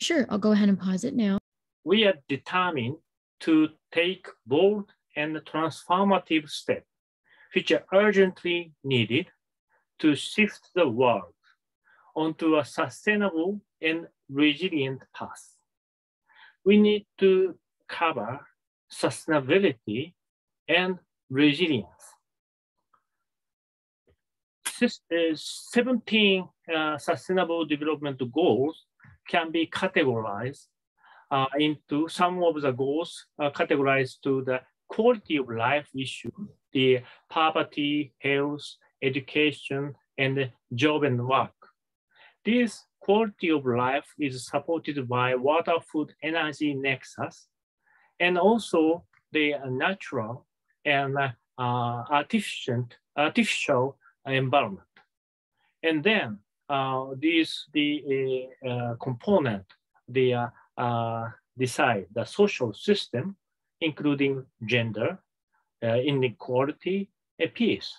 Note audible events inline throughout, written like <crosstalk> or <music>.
Sure, I'll go ahead and pause it now. We are determined to take bold and transformative steps which are urgently needed to shift the world onto a sustainable and resilient path. We need to cover sustainability and resilience. 17 uh, sustainable development goals can be categorized uh, into some of the goals uh, categorized to the quality of life issue, the poverty, health, education, and job and work. This quality of life is supported by water, food, energy nexus, and also the natural and uh, artificial, artificial environment. And then these the uh, component, the uh, decide the social system, including gender, uh, inequality, and peace.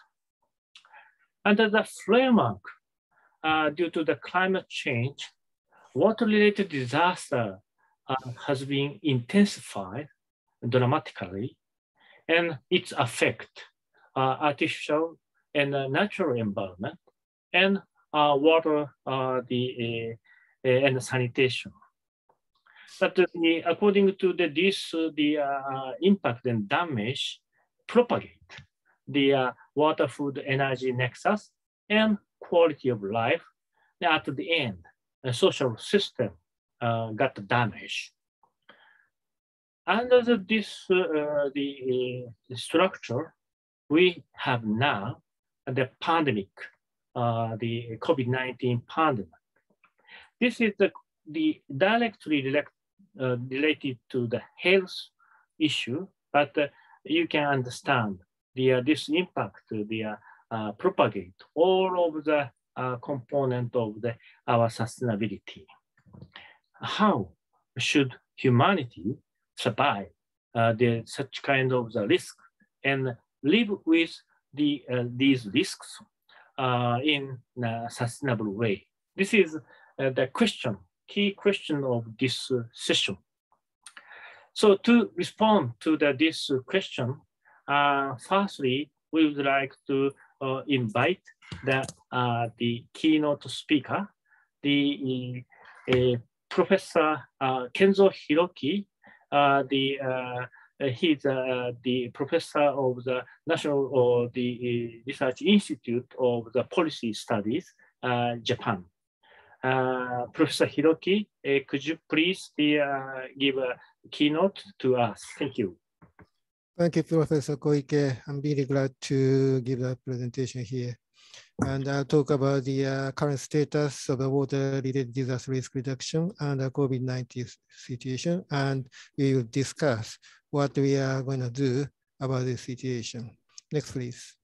Under the framework, uh, due to the climate change, water-related disaster uh, has been intensified dramatically, and its affect uh, artificial and uh, natural environment and uh, Uh, water uh, the uh, and sanitation. But the, according to the, this, the impact and damage propagate the water, food, energy nexus and quality of life. At the end, the social system uh, got damaged. Under this uh, the uh, structure, we have now the pandemic, uh, the COVID-19 pandemic. This is the, the directly relate, uh, related to the health issue, but uh, you can understand the, uh, this impact, the uh, propagate all of the component of the, our sustainability. How should humanity survive the, such kind of the risk and live with the, these risks in a sustainable way? This is uh, the question, key question of this session. So to respond to the, this question, firstly, we would like to uh, invite the, uh, the keynote speaker, the uh, Professor uh, Kenzo Hiroki, uh, the uh, Uh, he's uh, the professor of the National or the uh, Research Institute of the Policy Studies, Japan. Professor Hiroki, could you please give a keynote to us? Thank you. Thank you, Professor Koike. I'm really glad to give a presentation here. And I'll talk about the uh, current status of the water-related disaster risk reduction and the COVID-19 situation. And we will discuss what we are going to do about this situation. Next, please.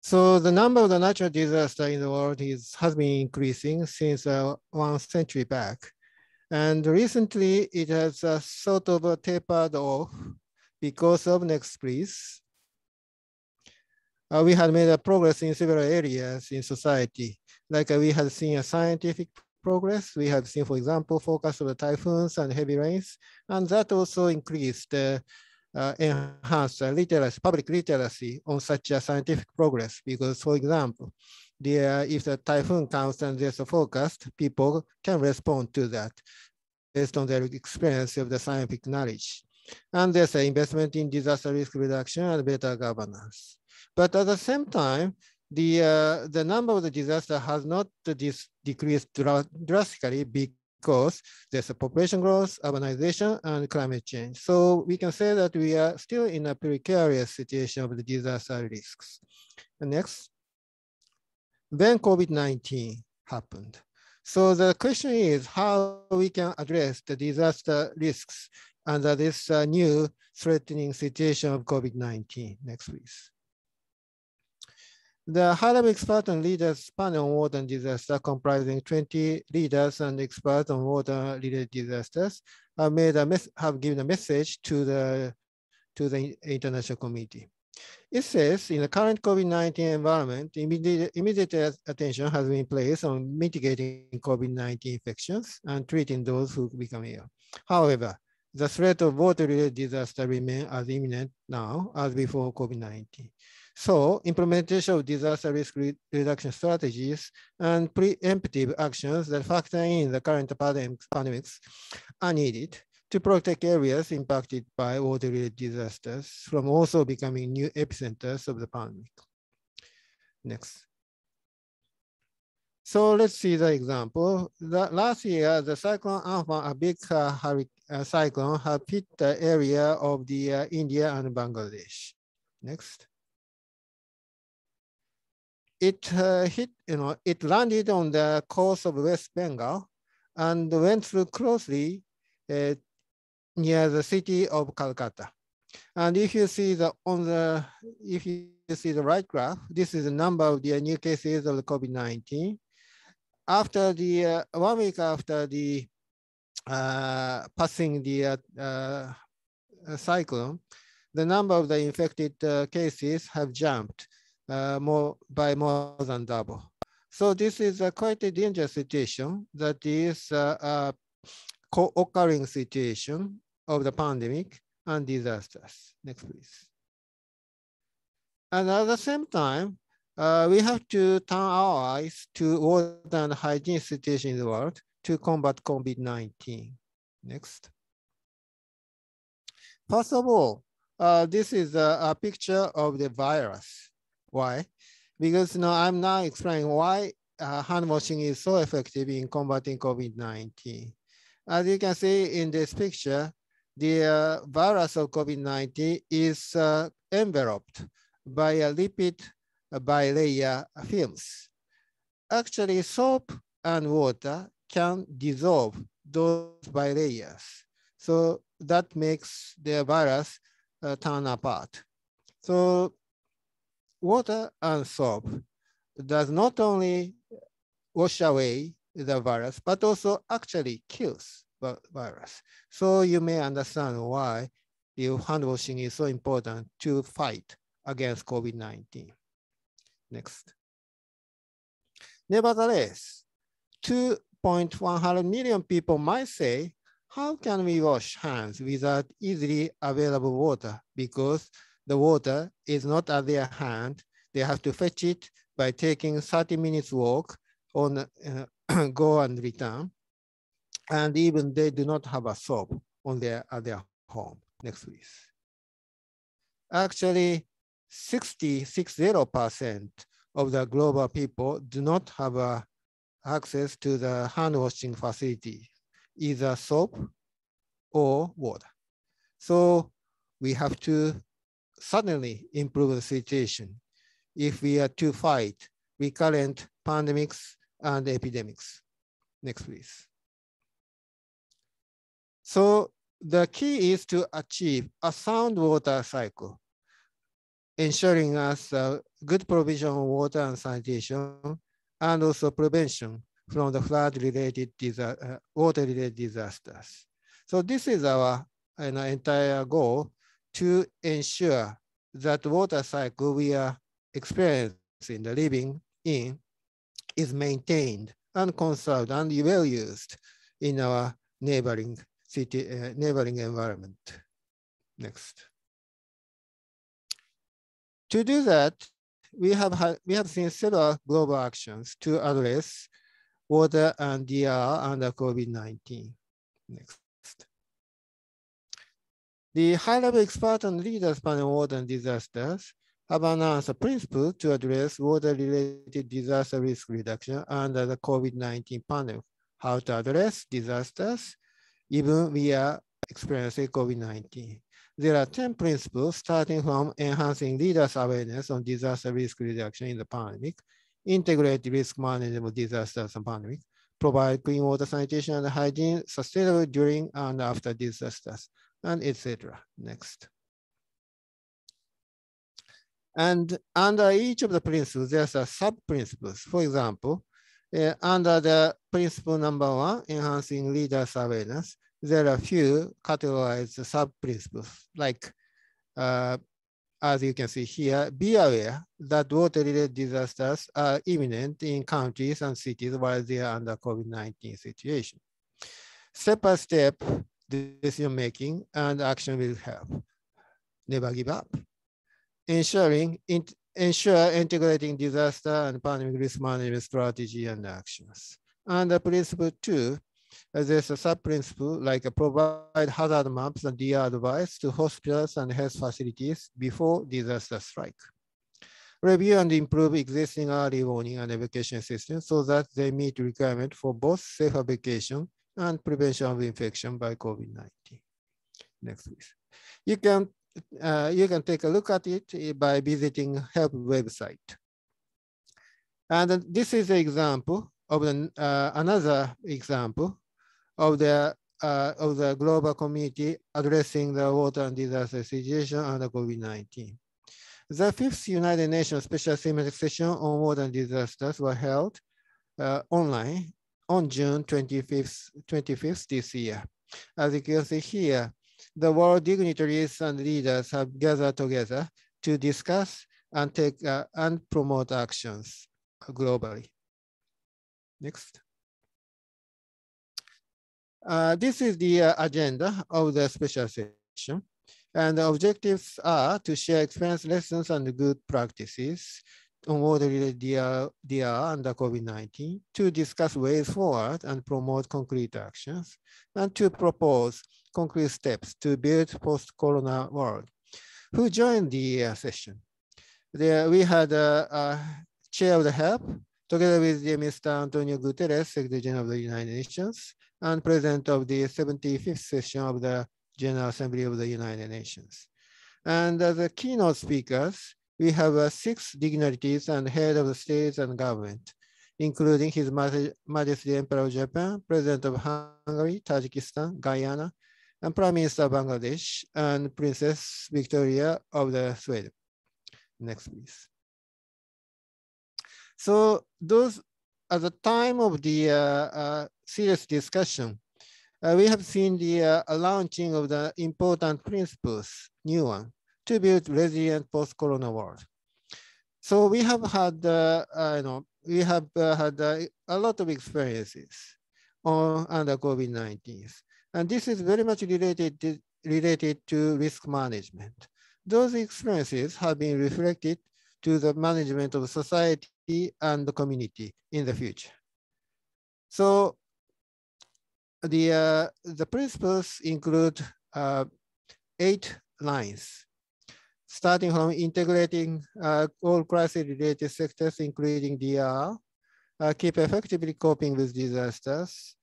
So the number of the natural disaster in the world is, has been increasing since uh, one century back. And recently it has uh, sort of uh, tapered off because of next please. Uh, we had made a progress in several areas in society. Like uh, we had seen a scientific progress. We had seen, for example, focus of the typhoons and heavy rains, and that also increased uh, uh, enhanced literacy, public literacy on such a scientific progress. Because, for example, the, uh, if the typhoon comes and there's a forecast, people can respond to that based on their experience of the scientific knowledge. And there's an investment in disaster risk reduction and better governance. But at the same time, the, uh, the number of the disaster has not decreased drastically because there's a population growth, urbanization, and climate change. So we can say that we are still in a precarious situation of the disaster risks. And next. Then COVID-19 happened. So the question is how we can address the disaster risks under this uh, new threatening situation of COVID-19. Next, please. The high-level expert and leaders panel on water and disaster comprising 20 leaders and experts on water-related disasters have made a have given a message to the to the international community. It says in the current COVID-19 environment, immediate, immediate attention has been placed on mitigating COVID-19 infections and treating those who become ill. However, the threat of water-related disaster remain as imminent now as before COVID-19. So implementation of disaster risk re reduction strategies and preemptive actions that factor in the current pandemics are needed to protect areas impacted by water-related disasters from also becoming new epicenters of the pandemic. Next. So let's see the example. The, last year, the cyclone Amphan, a big uh, uh, cyclone, had hit the area of the uh, India and Bangladesh. Next. It uh, hit, you know, it landed on the coast of West Bengal and went through closely uh, near the city of Calcutta. And if you see the on the if you see the right graph, this is the number of the new cases of the COVID-19. After the uh, one week after the uh, passing the uh, uh cyclone, the number of the infected cases have jumped uh, more by more than double. So this is a quite a dangerous situation that is a co-occurring situation of the pandemic and disasters. Next, please. And at the same time, uh, we have to turn our eyes to water and hygiene situation in the world to combat COVID-19. Next. First of all, uh, this is a, a, picture of the virus. Why? Because you know, I'm now explaining why uh, hand washing is so effective in combating COVID-19. As you can see in this picture, the uh, virus of COVID-19 is uh, enveloped by a lipid bilayer films. Actually, soap and water can dissolve those bilayers. So that makes the virus uh, turn apart. So water and soap does not only wash away the virus, but also actually kills the virus. So you may understand why the hand washing is so important to fight against COVID-19. Next. Nevertheless, 2.100 million people might say, how can we wash hands without easily available water? Because the water is not at their hand. They have to fetch it by taking 30 minutes walk on uh, <clears throat> go and return and even they do not have a soap on their, at their home. Next, please. Actually, 60, 60% of the global people do not have uh, access to the hand washing facility, either soap or water. So we have to suddenly improve the situation if we are to fight recurrent pandemics and epidemics. Next, please. So the key is to achieve a sound water cycle, ensuring us a good provision of water and sanitation, and also prevention from the flood-related uh, water-related disasters. So this is our an entire goal to ensure that water cycle we are experiencing the living in is maintained and conserved and well used in our neighboring city uh, neighboring environment. Next. To do that, we have, we have seen several global actions to address water and DR under COVID-19. Next. The high-level expert and leaders panel water and disasters have announced a principle to address water-related disaster risk reduction under the COVID-19 panel, how to address disasters, even we are experiencing COVID-19. There are 10 principles starting from enhancing leaders' awareness on disaster risk reduction in the pandemic, integrate risk management of disasters and pandemic, provide clean water sanitation and hygiene sustainable during and after disasters, and etc. Next. And under each of the principles, there's a sub-principles. For example, uh, under the principle number one, enhancing leaders awareness, there are a few categorized sub-principles like uh, as you can see here, be aware that water-related disasters are imminent in countries and cities while they are under COVID-19 situation. Step by step decision making and action will help. Never give up. Ensuring, in, ensure integrating disaster and pandemic risk management strategy and actions. And the principle two, there's a sub-principle like a provide hazard maps and DR advice to hospitals and health facilities before disaster strike. Review and improve existing early warning and evacuation systems so that they meet requirement for both safe evacuation and prevention of infection by COVID-19. Next, please. You can, uh, you can take a look at it by visiting HELP website. And this is an example of the, uh, another example of the uh, of the global community addressing the water and disaster situation under COVID-19. The fifth United Nations Special Session on Water and Disasters were held uh, online on June 25th, 25th this year. As you can see here, the world dignitaries and leaders have gathered together to discuss and take uh, and promote actions globally. Next. Uh, this is the uh, agenda of the special session. And the objectives are to share experience lessons and good practices on water-related DR, DR under COVID-19, to discuss ways forward and promote concrete actions, and to propose concrete steps to build post-corona world. Who joined the uh, session? There, we had a, a chair of the HELP, together with Mr. Antonio Guterres, Secretary General of the United Nations, and President of the 75th session of the General Assembly of the United Nations. And as the keynote speakers, we have uh, six dignitaries and head of the states and government, including His Majesty Emperor of Japan, President of Hungary, Tajikistan, Guyana, and Prime Minister of Bangladesh, and Princess Victoria of the Sweden. Next, please. So those at the time of the uh, uh, serious discussion, uh, we have seen the uh, launching of the important principles, new one, to build resilient post-corona world. So we have had, uh, uh, you know, we have had a lot of experiences on under COVID-19. And this is very much related to, related to risk management. Those experiences have been reflected to the management of society and the community in the future. So the, uh, the principles include uh, eight lines, starting from integrating uh, all crisis-related sectors, including DR, uh, keep effectively coping with disasters,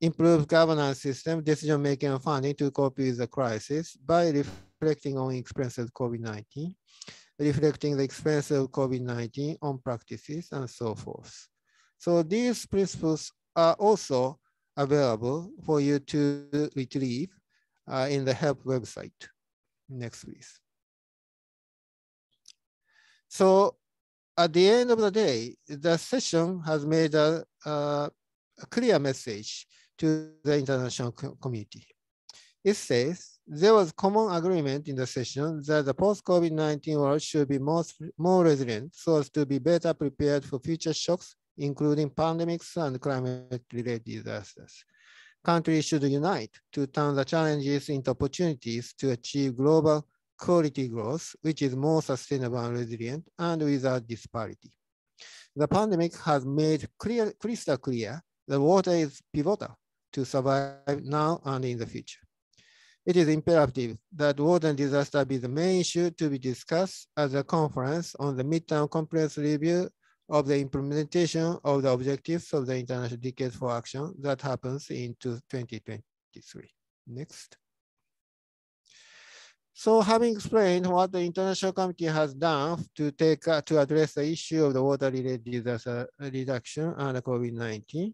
improve governance system, decision-making and funding to cope with the crisis by reflecting on experiences of COVID-19, reflecting the experience of COVID-19 on practices and so forth. So these principles are also available for you to retrieve uh, in the HELP website. Next, please. So at the end of the day, the session has made a, a clear message to the international community. It says there was common agreement in the session that the post-COVID-19 world should be more, more resilient so as to be better prepared for future shocks, including pandemics and climate-related disasters. Countries should unite to turn the challenges into opportunities to achieve global quality growth, which is more sustainable and resilient and without disparity. The pandemic has made clear, crystal clear that water is pivotal to survive now and in the future it is imperative that water and disaster be the main issue to be discussed at the conference on the midterm comprehensive review of the implementation of the objectives of the International Decade for Action that happens in 2023. Next. So having explained what the international committee has done to take uh, to address the issue of the water-related disaster reduction and COVID-19,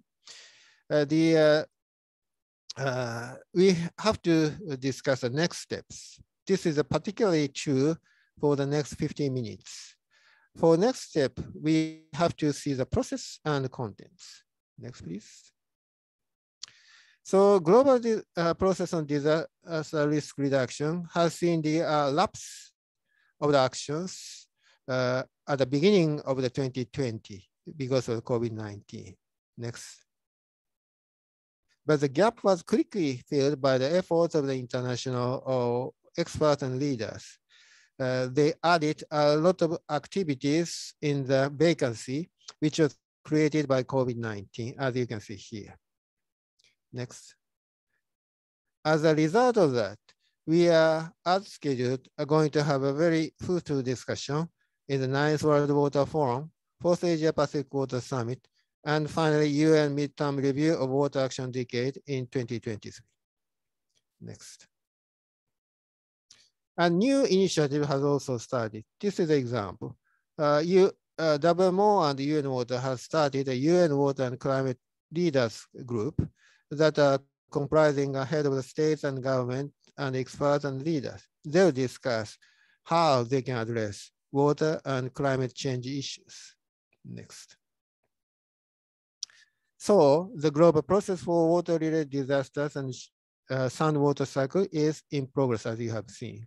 uh, the uh, uh, we have to discuss the next steps. This is particularly true for the next 15 minutes. For next step, we have to see the process and the contents. Next, please. So global uh, process on disaster risk reduction has seen the uh, lapse of the actions uh, at the beginning of the 2020 because of COVID-19. Next. But the gap was quickly filled by the efforts of the international uh, experts and leaders. Uh, they added a lot of activities in the vacancy, which was created by COVID-19, as you can see here. Next. As a result of that, we are, as scheduled, are going to have a very fruitful discussion in the ninth World Water Forum, fourth Asia Pacific Water Summit, and finally UN midterm review of water action decade in 2023. Next. A new initiative has also started. This is an example. Uh, uh, WMO and UN Water has started a UN Water and Climate Leaders Group that are comprising a head of the states and government and experts and leaders. They'll discuss how they can address water and climate change issues. Next. So the global process for water-related disasters and uh, sound water cycle is in progress, as you have seen.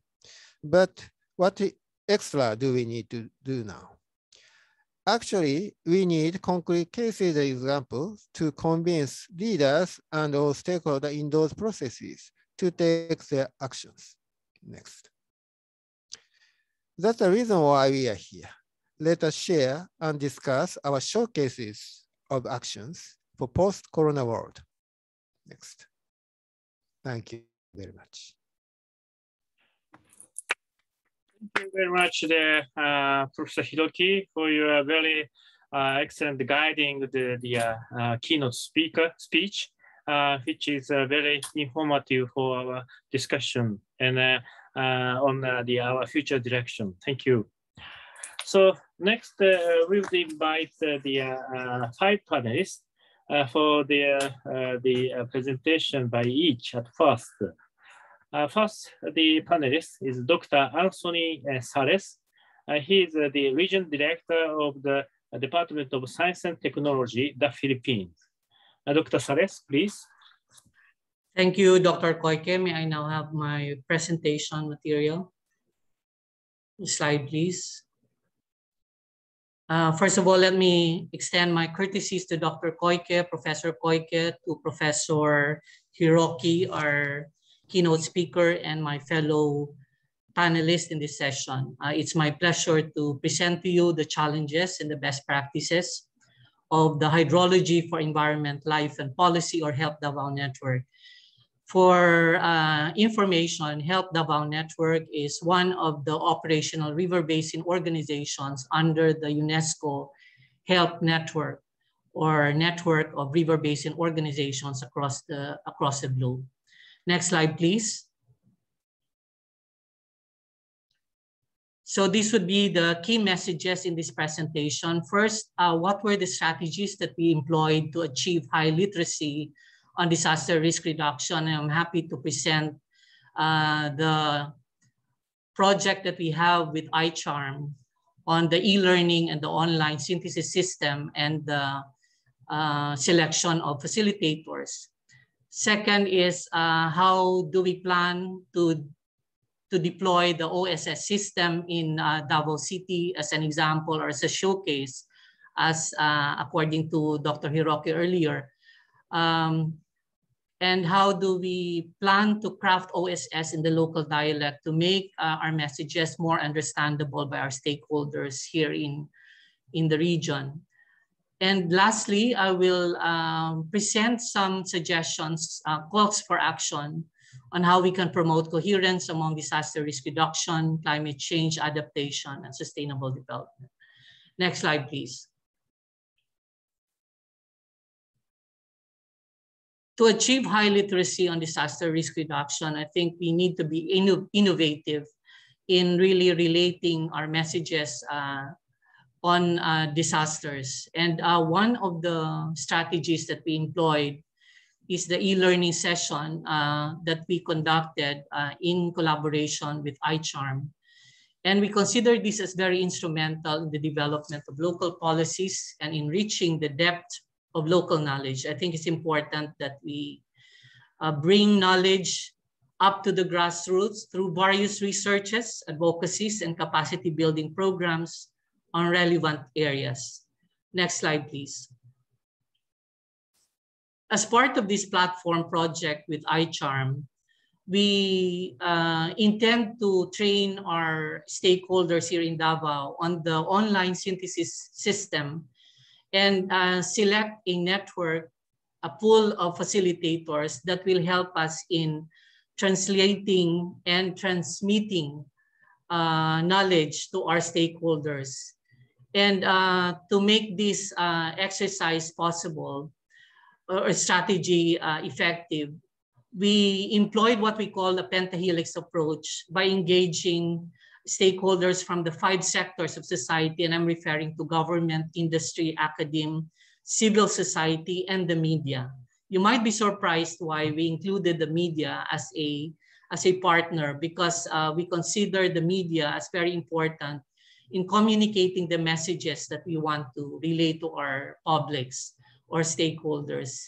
But what extra do we need to do now? Actually, we need concrete cases and examples to convince leaders and all stakeholders in those processes to take their actions. Next. That's the reason why we are here. Let us share and discuss our showcases of actions for post-corona world. Next. Thank you very much. Thank you very much, there, uh, Professor Hiroki, for your very uh, excellent guiding the, the uh, uh keynote speaker speech, uh, which is uh, very informative for our discussion and on the our future direction. Thank you. So next, we will invite the five panelists for the the presentation by each at first. Uh, first, the panelist is Dr. Anthony uh, Sales. Uh, he is the region director of the Department of Science and Technology, the Philippines. Dr. Sales, please. Thank you, Dr. Koike. May I now have my presentation material? Slide, please. Uh, first of all, let me extend my courtesies to Dr. Koike, Professor Koike, to Professor Hiroki, our keynote speaker and my fellow panelists in this session. Uh, it's my pleasure to present to you the challenges and the best practices of the Hydrology for Environment, Life and Policy or HELP Davao Network. For uh, information, HELP Davao Network is one of the operational river basin organizations under the UNESCO HELP Network or network of river basin organizations across the, across the globe. Next slide, please. So this would be the key messages in this presentation. First, uh, what were the strategies that we employed to achieve high literacy on disaster risk reduction? And I'm happy to present uh, the project that we have with ICHARM on the e-learning and the online synthesis system and the uh, selection of facilitators. Second is uh, how do we plan to, to deploy the OSS system in uh, Davao City as an example or as a showcase, as uh, according to Dr. Hiroki earlier. Um, and how do we plan to craft OSS in the local dialect to make uh, our messages more understandable by our stakeholders here in, in the region. And lastly, I will um, present some suggestions, uh, calls for action on how we can promote coherence among disaster risk reduction, climate change adaptation, and sustainable development. Next slide, please. To achieve high literacy on disaster risk reduction, I think we need to be inno innovative in really relating our messages uh, on uh, disasters. And uh, one of the strategies that we employed is the e-learning session uh, that we conducted uh, in collaboration with ICHARM. And we consider this as very instrumental in the development of local policies and enriching the depth of local knowledge. I think it's important that we uh, bring knowledge up to the grassroots through various researches, advocacies, and capacity building programs on relevant areas. Next slide, please. As part of this platform project with ICHARM, we uh, intend to train our stakeholders here in Davao on the online synthesis system and uh, select a network, a pool of facilitators that will help us in translating and transmitting uh, knowledge to our stakeholders. And uh, to make this uh, exercise possible or strategy uh, effective, we employed what we call the pentahelix approach by engaging stakeholders from the five sectors of society, and I'm referring to government, industry, academe, civil society, and the media. You might be surprised why we included the media as a, as a partner because uh, we consider the media as very important in communicating the messages that we want to relay to our publics or stakeholders.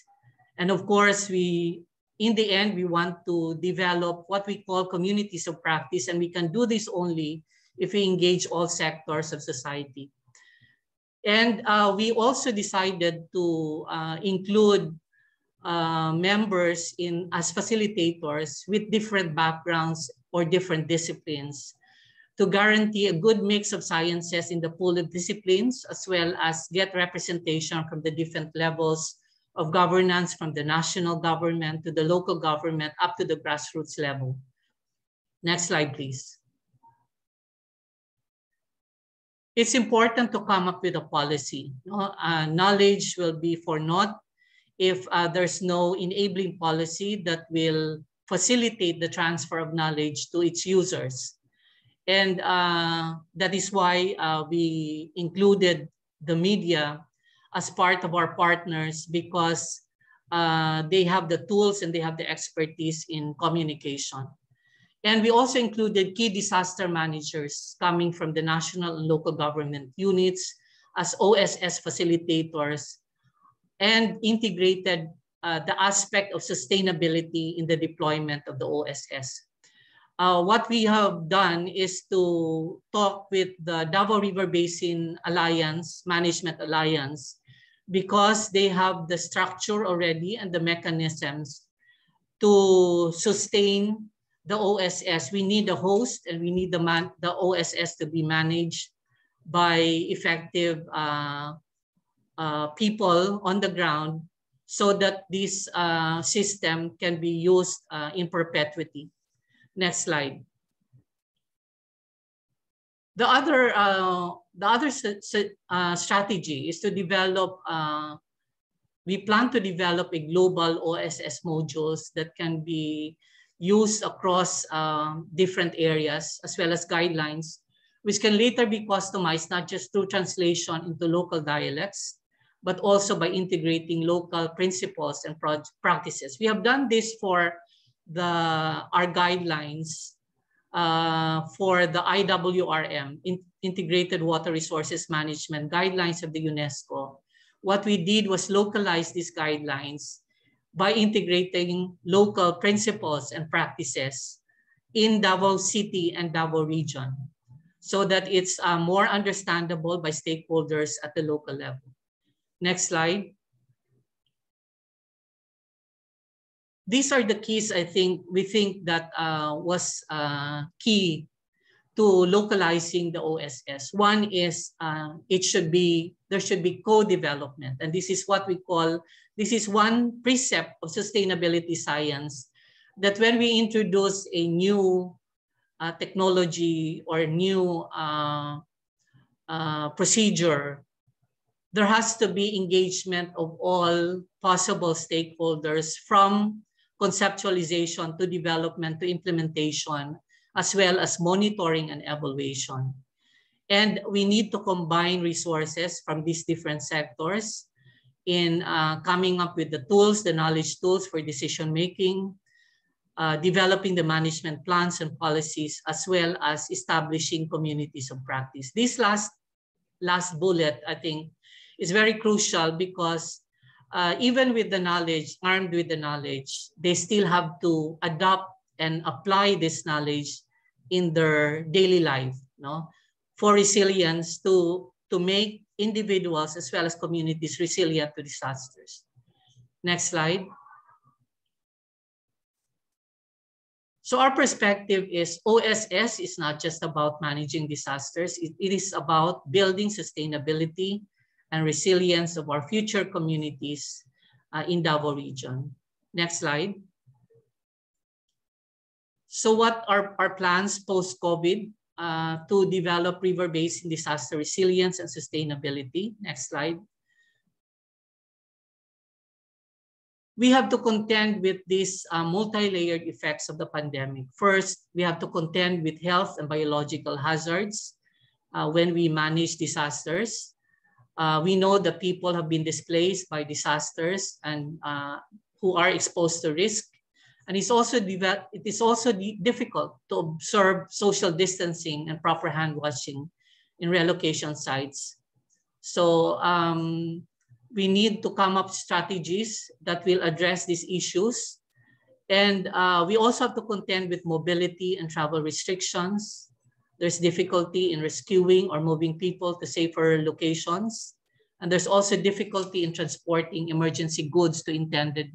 And of course, we in the end, we want to develop what we call communities of practice, and we can do this only if we engage all sectors of society. And uh, we also decided to uh, include uh, members in as facilitators with different backgrounds or different disciplines to guarantee a good mix of sciences in the pool of disciplines, as well as get representation from the different levels of governance from the national government to the local government up to the grassroots level. Next slide, please. It's important to come up with a policy. Uh, knowledge will be for naught if uh, there's no enabling policy that will facilitate the transfer of knowledge to its users. And uh, that is why uh, we included the media as part of our partners because uh, they have the tools and they have the expertise in communication. And we also included key disaster managers coming from the national and local government units as OSS facilitators and integrated uh, the aspect of sustainability in the deployment of the OSS. Uh, what we have done is to talk with the Davao River Basin Alliance, Management Alliance, because they have the structure already and the mechanisms to sustain the OSS. We need a host and we need the, man, the OSS to be managed by effective uh, uh, people on the ground so that this uh, system can be used uh, in perpetuity. Next slide. The other uh, the other uh, strategy is to develop, uh, we plan to develop a global OSS modules that can be used across um, different areas as well as guidelines, which can later be customized not just through translation into local dialects, but also by integrating local principles and practices. We have done this for the our guidelines uh, for the IWRM, in, Integrated Water Resources Management Guidelines of the UNESCO. What we did was localize these guidelines by integrating local principles and practices in Davao City and Davao region so that it's uh, more understandable by stakeholders at the local level. Next slide. These are the keys I think we think that uh, was uh, key to localizing the OSS. One is uh, it should be, there should be co-development. And this is what we call, this is one precept of sustainability science that when we introduce a new uh, technology or new uh, uh, procedure, there has to be engagement of all possible stakeholders from conceptualization to development to implementation, as well as monitoring and evaluation. And we need to combine resources from these different sectors in uh, coming up with the tools, the knowledge tools for decision making, uh, developing the management plans and policies, as well as establishing communities of practice. This last, last bullet, I think, is very crucial because uh, even with the knowledge, armed with the knowledge, they still have to adopt and apply this knowledge in their daily life no? for resilience to, to make individuals as well as communities resilient to disasters. Next slide. So our perspective is OSS is not just about managing disasters. it, it is about building sustainability and resilience of our future communities uh, in Davao region. Next slide. So what are our plans post-COVID uh, to develop river basin disaster resilience and sustainability? Next slide. We have to contend with these uh, multi-layered effects of the pandemic. First, we have to contend with health and biological hazards uh, when we manage disasters. Uh, we know that people have been displaced by disasters and uh, who are exposed to risk. And it's also it is also difficult to observe social distancing and proper hand washing in relocation sites. So um, we need to come up strategies that will address these issues. And uh, we also have to contend with mobility and travel restrictions. There's difficulty in rescuing or moving people to safer locations. And there's also difficulty in transporting emergency goods to intended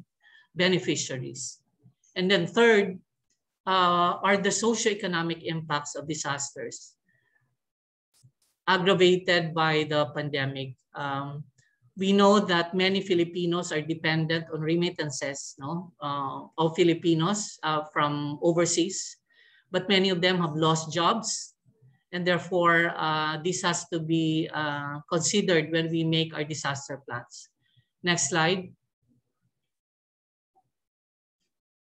beneficiaries. And then third uh, are the socioeconomic impacts of disasters aggravated by the pandemic. Um, we know that many Filipinos are dependent on remittances no, uh, of Filipinos uh, from overseas, but many of them have lost jobs. And therefore, uh, this has to be uh, considered when we make our disaster plans. Next slide.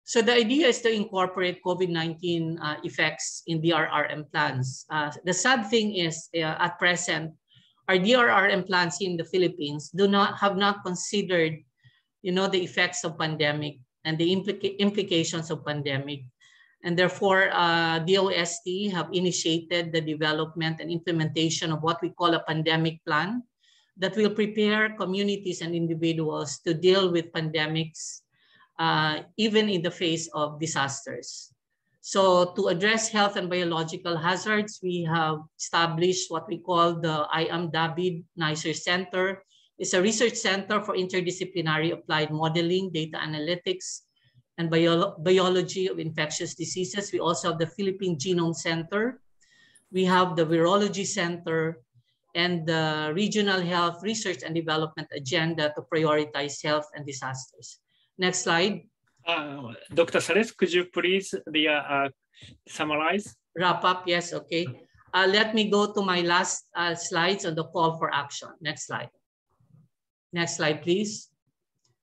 So the idea is to incorporate COVID-19 uh, effects in DRRM plans. Uh, the sad thing is uh, at present, our DRRM plans in the Philippines do not have not considered, you know, the effects of pandemic and the implica implications of pandemic. And therefore, uh, DOST have initiated the development and implementation of what we call a pandemic plan that will prepare communities and individuals to deal with pandemics uh, even in the face of disasters. So to address health and biological hazards, we have established what we call the I am David NICER Center. It's a research center for interdisciplinary applied modeling, data analytics, and bio biology of infectious diseases. We also have the Philippine Genome Center. We have the Virology Center and the Regional Health Research and Development Agenda to prioritize health and disasters. Next slide. Uh, Dr. Sales, could you please the, uh, summarize? Wrap up, yes, okay. Uh, let me go to my last uh, slides on the call for action. Next slide. Next slide, please.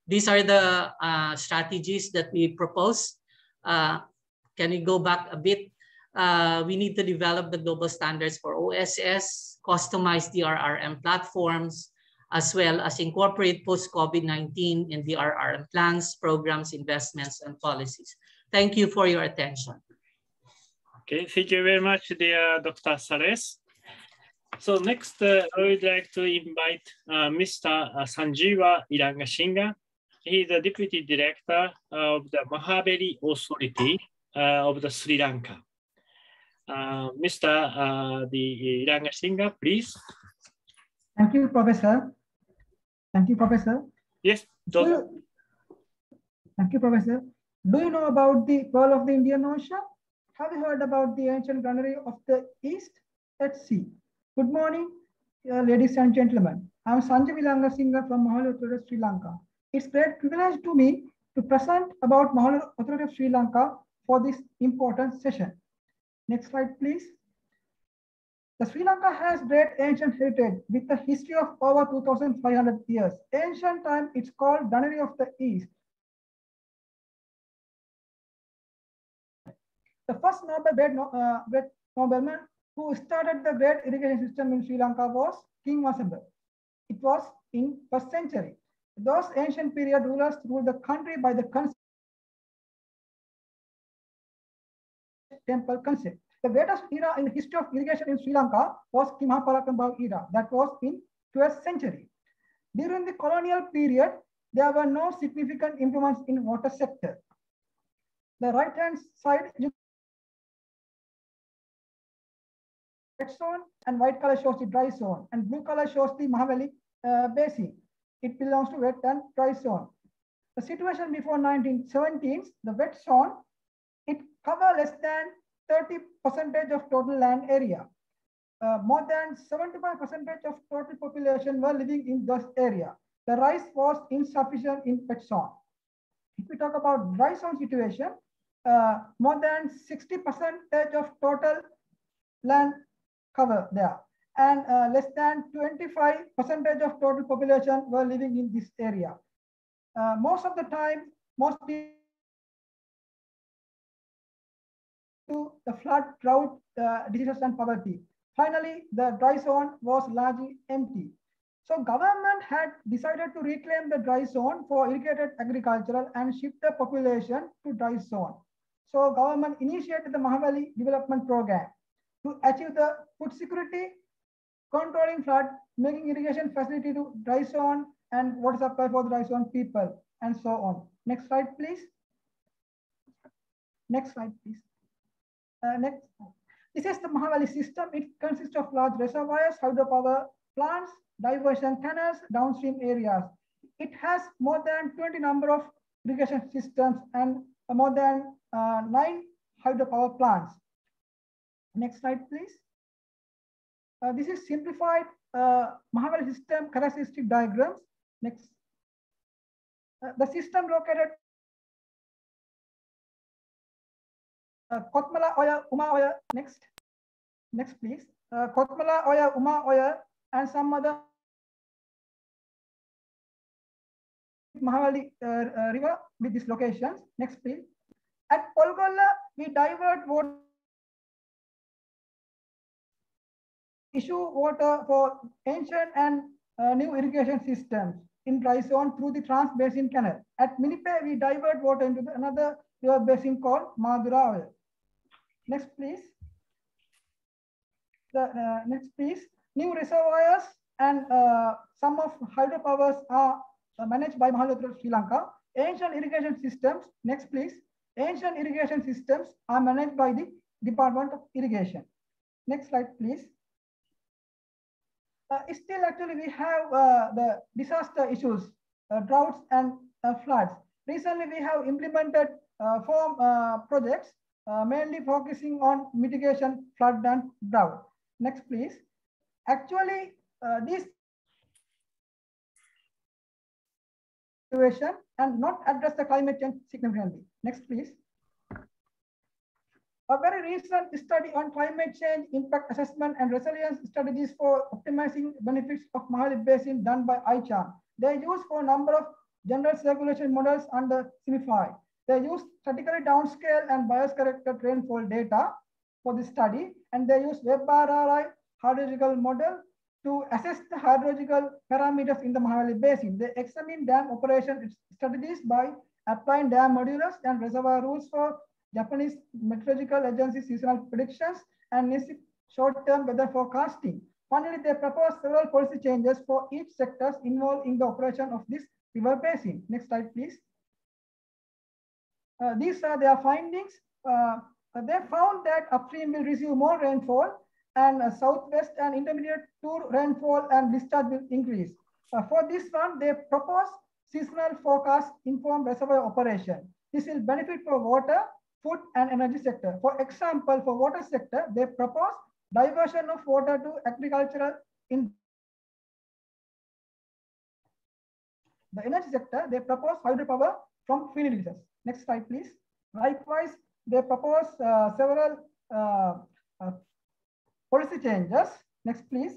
These are the uh, strategies that we propose. Uh, can we go back a bit? Uh, we need to develop the global standards for OSS, customize DRRM platforms, as well as incorporate post-COVID-19 in the RRM plans, programs, investments, and policies. Thank you for your attention. Okay, thank you very much, dear Dr. Sales. So next, uh, I would like to invite uh, Mr. Sanjeeva Irangasinghe. He is the Deputy Director of the Mahaweli Authority uh, of the Sri Lanka. Uh, Mr. Uh, the Irangasinghe, please. Thank you, Professor. Thank you, Professor. Yes. Thank you, Professor. Do you know about the Pearl of the Indian Ocean? Have you heard about the ancient granary of the East at sea? Good morning, uh, ladies and gentlemen. I'm Sanjay Irangasinghe from Mahaweli Sri Lanka. It's great privilege to me to present about Mahaweli Authority of Sri Lanka for this important session. Next slide, please. The Sri Lanka has great ancient heritage with a history of over 2,500 years. Ancient time, it's called Granary of the East. The first Nobel bread, uh, bread nobleman who started the great irrigation system in Sri Lanka was King Vasabha. It was in first century. Those ancient period rulers ruled the country by the concept temple concept. The greatest era in the history of irrigation in Sri Lanka was King Parakramabahu era. That was in 12th century. During the colonial period, there were no significant improvements in water sector. The right-hand side, you zone and white color shows the dry zone and blue color shows the Mahaweli uh, basin. It belongs to wet and dry zone. The situation before 1917, the wet zone, it cover less than 30 percentage of total land area. Uh, more than 75 percentage of total population were living in this area. The rice was insufficient in wet zone. If we talk about dry zone situation, uh, more than 60 percentage of total land cover there and uh, less than 25 percentage of total population were living in this area. Uh, most of the time, mostly to the flood, drought, uh, diseases and poverty. Finally, the dry zone was largely empty. So government had decided to reclaim the dry zone for irrigated agricultural and shift the population to dry zone. So government initiated the Mahaweli development program to achieve the food security, controlling flood, making irrigation facility to dry zone and water supply for the dry zone people, and so on. Next slide, please. Next slide, please. Uh, next. This is the Mahaweli system. It consists of large reservoirs, hydropower plants, diversion canals, downstream areas. It has more than 20 number of irrigation systems and more than uh, nine hydropower plants. Next slide, please. Uh, this is simplified uh, Mahaweli system characteristic diagrams. Next. Uh, the system located uh, Kotmale Oya, Uma Oya. Next. Next, please. Uh, Kotmale Oya, Uma Oya, and some other Mahaweli uh, uh, river with these locations. Next, please. At Polgolla, we divert water issue water for ancient and uh, new irrigation systems in dry zone through the Trans-Basin Canal. At Minipe, we divert water into the, another river basin called Maduru. Next, please. The uh, next, please. New reservoirs and uh, some of hydropowers are uh, managed by Mahalettra Sri Lanka. Ancient irrigation systems. Next, please. Ancient irrigation systems are managed by the Department of Irrigation. Next slide, please uh, still actually we have uh, the disaster issues, uh, droughts and uh, floods. Recently, we have implemented uh, four uh, projects, mainly focusing on mitigation, flood and drought. Next, please. Actually, this situation and not address the climate change significantly. Next, please. A very recent study on climate change impact assessment and resilience strategies for optimizing benefits of Mahaweli Basin done by ICHARM. They use for a number of general circulation models under CMIP6. They use statically downscale and bias corrected rainfall data for the study, and they use WebRRI hydrological model to assess the hydrological parameters in the Mahaweli Basin. They examine dam operation strategies by applying dam modulus and reservoir rules for Japanese Meteorological Agency seasonal predictions and NIST short-term weather forecasting. Finally, they propose several policy changes for each sectors involved in the operation of this river basin. Next slide, please. Uh, these are their findings. Uh, they found that upstream will receive more rainfall and uh, southwest and intermediate to rainfall and discharge will increase. Uh, for this one, they propose seasonal forecast informed reservoir operation. This will benefit for water food and energy sector. For example, for water sector, they propose diversion of water to agricultural in the energy sector, they propose hydropower from releases. Next slide, please. Likewise, they propose uh, several uh, uh, policy changes. Next, please.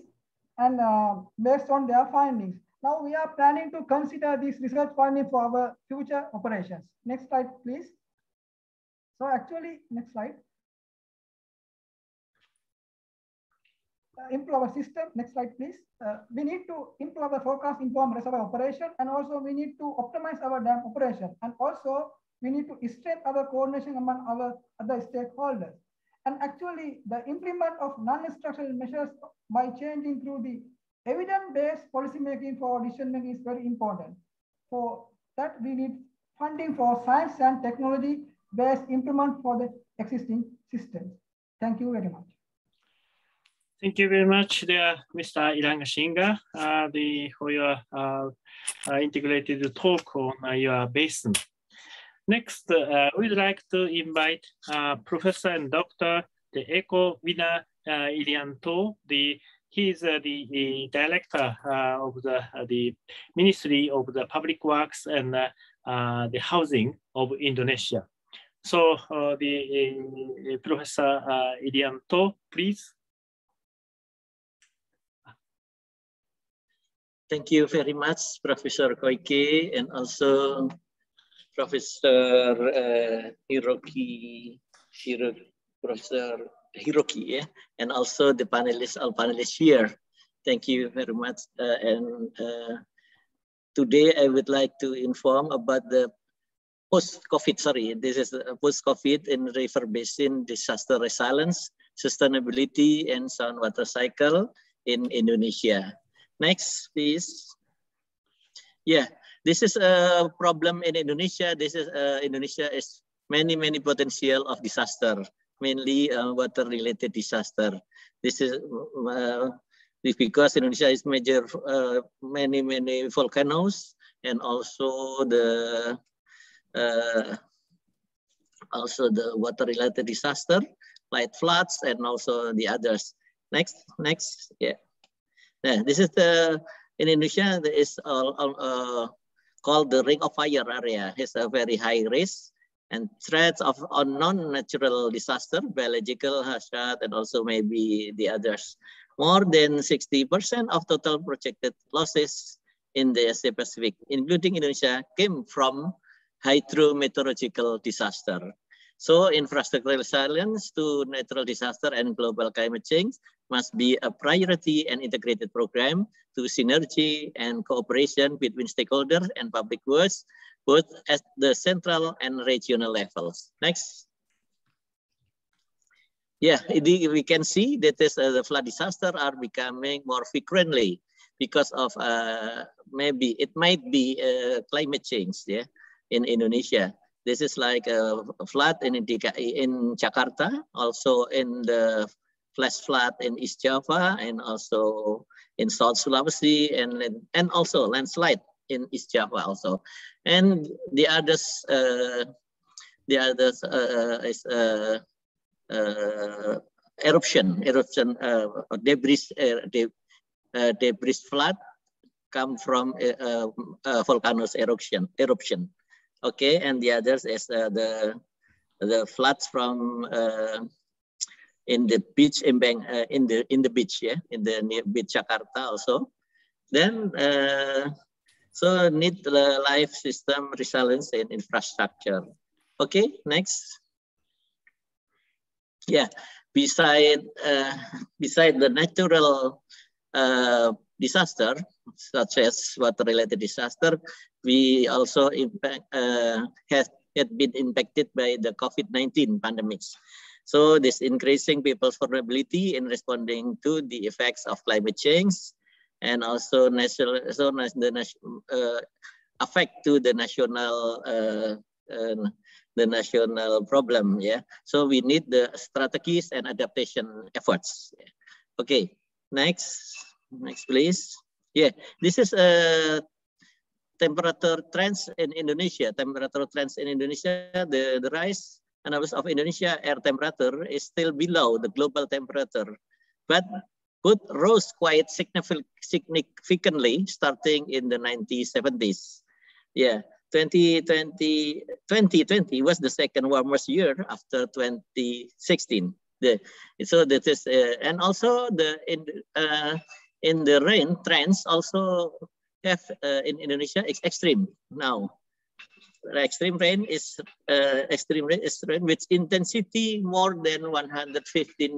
And uh, based on their findings. Now we are planning to consider these research findings for our future operations. Next slide, please. So actually, next slide. Uh, improve our system. Next slide, please. Uh, we need to improve our forecast inform reservoir operation, and also we need to optimize our dam operation, and also we need to strengthen our coordination among our other stakeholders. And actually, the implement of non-structural measures by changing through the evidence-based policy making for decision making is very important. For that, we need funding for science and technology best improvement for the existing systems. Thank you very much. Thank you very much, there, Mr. Irangasinghe, uh, the, for your uh, uh, integrated talk on uh, your basin. Next, uh, we'd like to invite uh, Professor and Dr. The Eko Winar Irianto, the He's uh, the, the, director uh, of the, uh, the Ministry of the Public Works and the Housing of Indonesia. So the Professor Irianto, please. Thank you very much, Professor Koike, and also Professor uh, Hiroki, Hiroki, Professor Hiroki, yeah? and also the panelists, all panelists here. Thank you very much. Uh, and uh, today I would like to inform about the post-COVID, sorry, this is post-COVID in river basin disaster resilience, sustainability, and sound water cycle in Indonesia. Next, please. Yeah, this is a problem in Indonesia. This is uh, Indonesia is many, many potential of disaster mainly uh, water-related disaster. This is uh, because Indonesia is major uh, many many volcanoes and also the uh, also the water-related disaster like floods and also the others. Next, next, yeah. Yeah, this is the in Indonesia. There is uh, called the Ring of Fire area. It's a very high risk and threats of non-natural disaster, biological hazard, and also maybe the others. More than 60% of total projected losses in the Asia Pacific, including Indonesia, came from hydrometeorological disaster. So infrastructure resilience to natural disaster and global climate change must be a priority and integrated program to synergy and cooperation between stakeholders and public works, both at the central and regional levels. Next. Yeah, we can see that this, uh, the flood disaster are becoming more frequently because of uh, maybe it might be uh, climate change yeah, in Indonesia. This is like a flood in, in Jakarta, also in the flash flood in East Java and also in South Sulawesi and, and also landslide in East Java also. And the others, uh, the others uh, is uh, uh eruption, eruption, uh, debris, uh, de, debris flood come from volcanoes eruption, eruption. Okay, and the others is the the floods from uh, in the beach embank uh, in the in the beach yeah in the near beach Jakarta also then uh, so need the life system resilience and infrastructure. Okay, next. Yeah, beside uh, beside the natural uh, disaster such as water-related disaster, we also impact uh, has had been impacted by the COVID-19 pandemics. So this increasing people's vulnerability in responding to the effects of climate change and also national so the national uh, affect to the national uh, uh, the national problem yeah? So we need the strategies and adaptation efforts. Okay next next please. Yeah this is a temperature trends in indonesia temperature trends in indonesia the the rise and of indonesia air temperature is still below the global temperature but but rose quite significantly starting in the 1970s. Yeah, 2020, 2020 was the second warmest year after 2016. The, so that is, uh, and also the in, uh, in the rain trends also have uh, in Indonesia it's extreme now. Extreme rain is uh, extreme rain is rain with intensity more than 115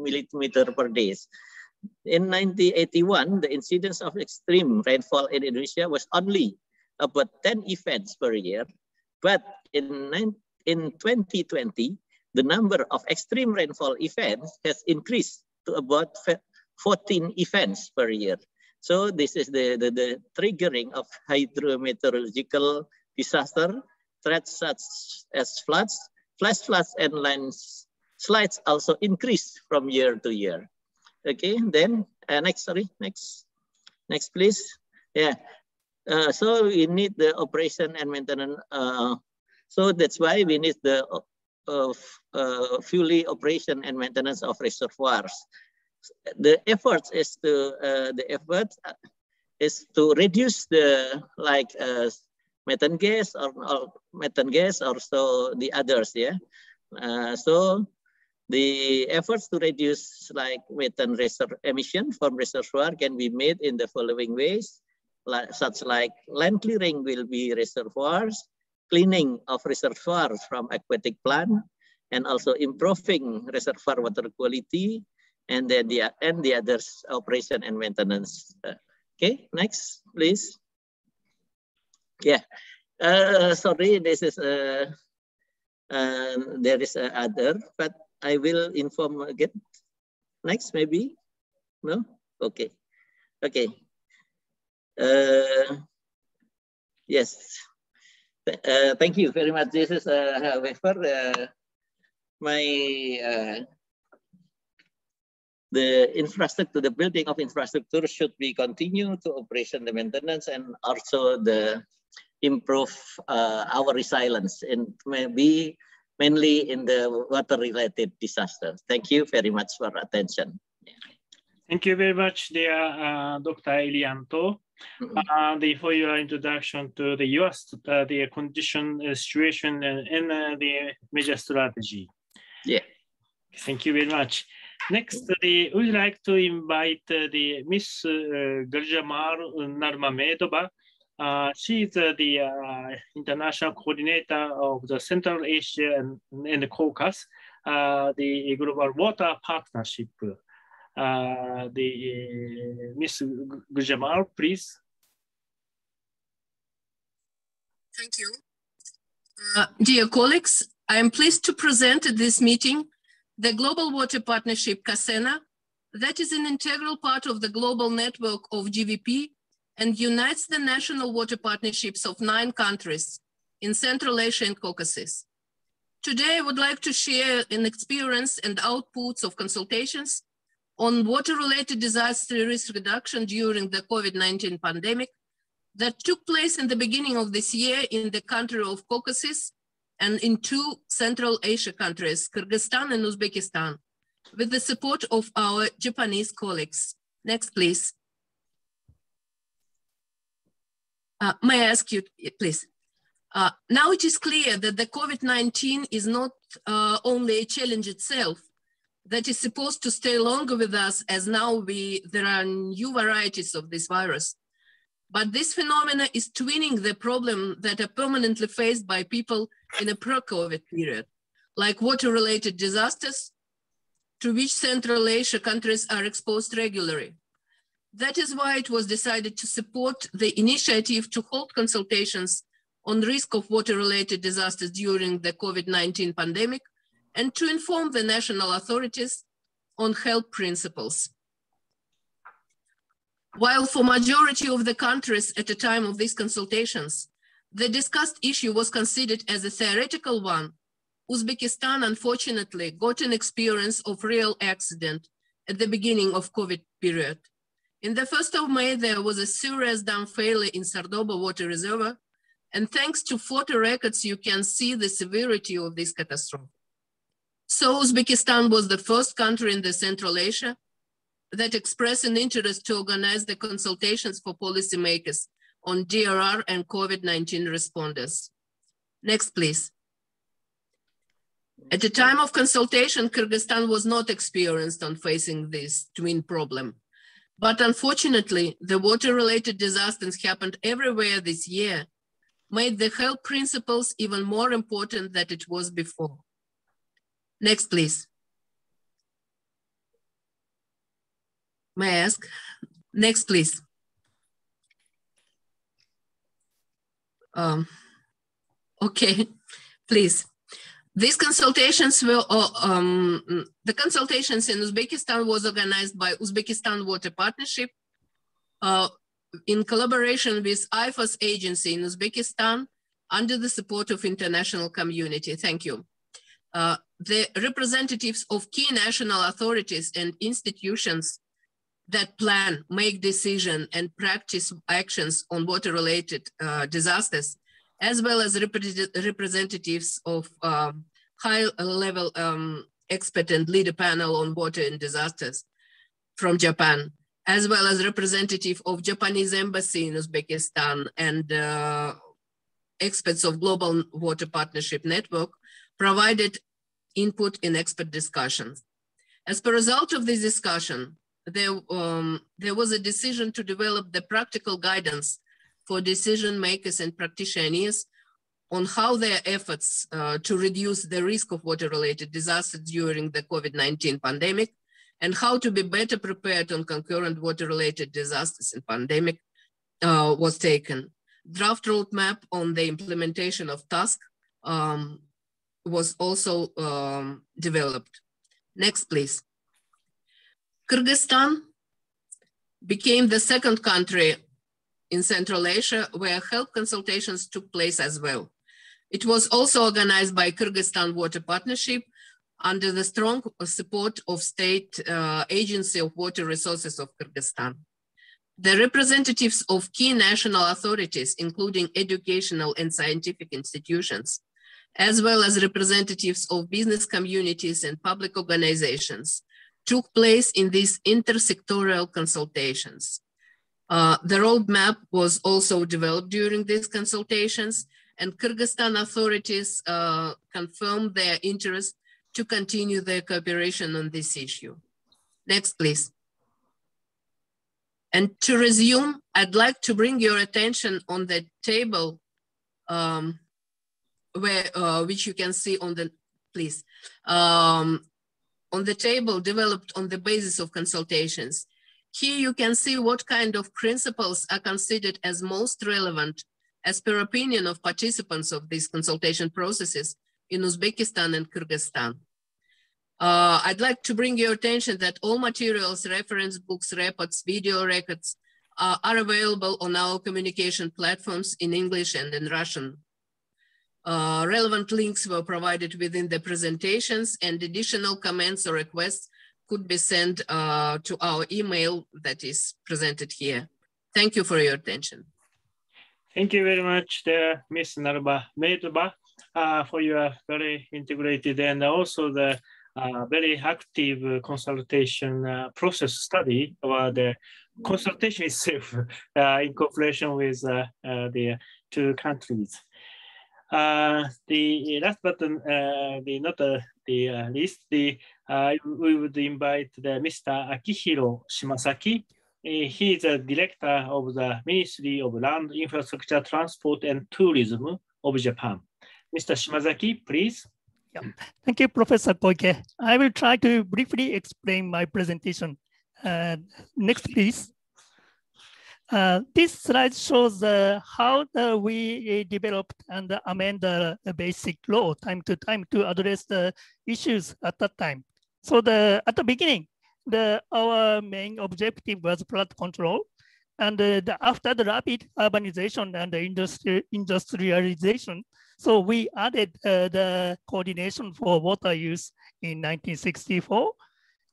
millimeter per day. In 1981, the incidence of extreme rainfall in Indonesia was only about 10 events per year. But in, in 2020, the number of extreme rainfall events has increased to about 14 events per year. So this is the, the, the triggering of hydrometeorological disaster, threats such as floods, flash floods and landslides also increase from year to year. Okay, then uh, next, sorry, next, next please. Yeah, uh, so we need the operation and maintenance. Uh, so that's why we need the uh, uh, fully operation and maintenance of reservoirs. The efforts is to uh, the effort is to reduce the like uh, methane gas or, or methane gas or so the others. Yeah. so the efforts to reduce like methane emission from reservoir can be made in the following ways such like land clearing will be reservoirs, cleaning of reservoirs from aquatic plant, and also improving reservoir water quality, and then the and the others operation and maintenance. Uh, okay, next, please. Yeah, uh, sorry, this is a uh, uh, there is a other, but I will inform again. Next, maybe. No. Okay. Okay. Uh, yes. Uh, thank you very much. This is, uh, however, uh, my uh, the infrastructure, the building of infrastructure should be continue to operation the maintenance and also the improve uh, our resilience and maybe mainly in the water related disasters. Thank you very much for attention. Thank you very much, dear uh, Dr. Irianto. Uh, the, for your introduction to the US, uh, the condition, uh, situation, and, and uh, the major strategy. Yeah. Thank you very much. Next, the, we'd like to invite uh, the Miss uh, Guljamal Nurmamedova. Uh, she is uh, the uh, international coordinator of the Central Asia and, and the Caucasus, uh, the Global Water Partnership uh, the Miss Guljamal, please. Thank you. Dear colleagues, I am pleased to present at this meeting the Global Water Partnership CACENA, that is an integral part of the global network of GWP and unites the national water partnerships of nine countries in Central Asia and Caucasus. Today, I would like to share an experience and outputs of consultations on water-related disaster risk reduction during the COVID-19 pandemic that took place in the beginning of this year in the country of Caucasus and in two Central Asia countries, Kyrgyzstan and Uzbekistan, with the support of our Japanese colleagues. Next, please. Uh, may I ask you, please? Uh, now it is clear that the COVID-19 is not uh, only a challenge itself, that is supposed to stay longer with us as now we there are new varieties of this virus. But this phenomena is twinning the problem that are permanently faced by people in a pre-COVID period, like water-related disasters to which Central Asia countries are exposed regularly. That is why it was decided to support the initiative to hold consultations on risk of water-related disasters during the COVID-19 pandemic and to inform the national authorities on health principles. While for majority of the countries at the time of these consultations, the discussed issue was considered as a theoretical one, Uzbekistan unfortunately got an experience of real accident at the beginning of COVID period. In the 1st of May, there was a serious dam failure in Sardoba water reservoir. And thanks to photo records, you can see the severity of this catastrophe. So Uzbekistan was the first country in the Central Asia that express an interest to organize the consultations for policymakers on DRR and COVID-19 responders. Next, please. At the time of consultation, Kyrgyzstan was not experienced on facing this twin problem. But unfortunately, the water-related disasters happened everywhere this year, made the health principles even more important than it was before. Next, please. May I ask? Next, please. Um, okay, <laughs> please. These consultations were, uh, um, the consultations in Uzbekistan was organized by Uzbekistan Water Partnership uh, in collaboration with IFAS agency in Uzbekistan under the support of international community. Thank you. uh, the representatives of key national authorities and institutions that plan, make decision, and practice actions on water-related uh, disasters, as well as rep representatives of um, high-level um, expert and leader panel on water and disasters from Japan, as well as representative of Japanese embassy in Uzbekistan and uh, experts of Global Water Partnership Network provided input in expert discussions. As per result of this discussion, there, um, there was a decision to develop the practical guidance for decision makers and practitioners on how their efforts uh, to reduce the risk of water-related disasters during the COVID-19 pandemic and how to be better prepared on concurrent water-related disasters and pandemic uh, was taken. Draft roadmap on the implementation of task um, was also um, developed. Next, please. Kyrgyzstan became the second country in Central Asia where health consultations took place as well. It was also organized by Kyrgyzstan Water Partnership under the strong support of State uh, Agency of Water Resources of Kyrgyzstan. The representatives of key national authorities, including educational and scientific institutions, as well as representatives of business communities and public organizations, took place in these intersectoral consultations. Uh, the roadmap was also developed during these consultations and Kyrgyzstan authorities uh, confirmed their interest to continue their cooperation on this issue. Next, please. And to resume, I'd like to bring your attention on the table um, where, uh, which you can see on the, please, um, on the table developed on the basis of consultations. Here you can see what kind of principles are considered as most relevant as per opinion of participants of these consultation processes in Uzbekistan and Kyrgyzstan. Uh, I'd like to bring your attention that all materials, reference books, reports, video records uh, are available on our communication platforms in English and in Russian. Uh, relevant links were provided within the presentations and additional comments or requests could be sent uh, to our email that is presented here. Thank you for your attention. Thank you very much, there, Ms. Narba Medba, uh, for your very integrated and also the uh, very active consultation uh, process study about the consultation itself <laughs> uh, in cooperation with uh, the two countries. Uh, the last button, uh, the not uh, the least, the we would invite the Mr. Akihiro Shimazaki, he is a director of the Ministry of Land, Infrastructure, Transport, and Tourism of Japan. Mr. Shimazaki, please. Yeah. Thank you, Professor Koike. I will try to briefly explain my presentation. Uh, next, please. Uh, this slide shows uh, how we developed and amend the basic law time to time to address the issues at that time. So the at the beginning, the, our main objective was flood control. And uh, the, after the rapid urbanization and the industri industrialization, so we added uh, the coordination for water use in 1964.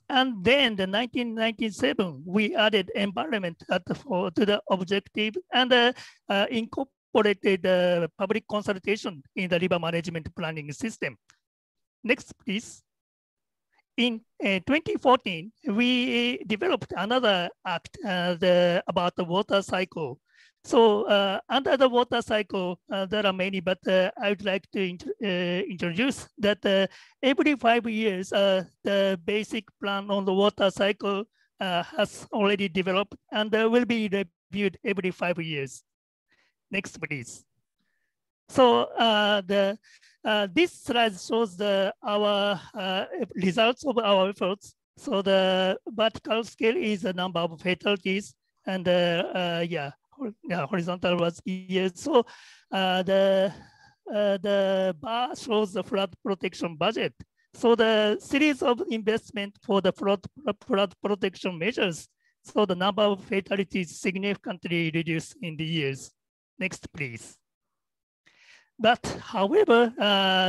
And then the 1997, we added environment the, for, to the objective and uh, uh, incorporated uh, public consultation in the river management planning system. Next, please in uh, 2014, we developed another act uh, the, about the water cycle. So uh, under the water cycle, uh, there are many, but uh, I would like to int uh, introduce that every five years, the basic plan on the water cycle has already developed and will be reviewed every five years. Next, please. So the uh, this slide shows the our uh, results of our efforts. So the vertical scale is the number of fatalities, and uh, uh yeah, yeah, horizontal was years. So uh, the uh, the bar shows the flood protection budget. So the series of investment for the flood, flood protection measures. So the number of fatalities significantly reduced in the years. Next, please. but however,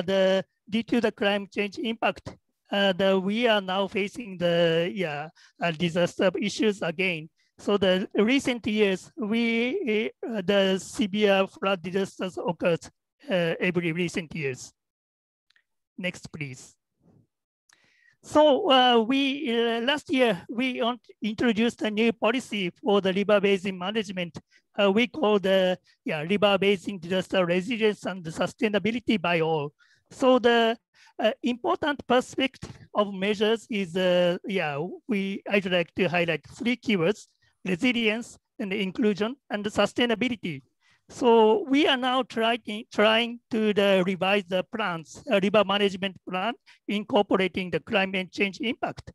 the due to the climate change impact, the, we are now facing the yeah disaster issues again. So the recent years, we uh, the severe flood disasters occurred uh, every recent years. Next, please. So uh, we uh, last year we introduced a new policy for the river basin management. Uh, we call the yeah river basin disaster resilience and the sustainability by all. So the uh, important perspective of measures is uh, yeah we I'd like to highlight three keywords: resilience and inclusion and sustainability. So we are now trying, trying to the revise the plans, uh, river management plan, incorporating the climate change impact.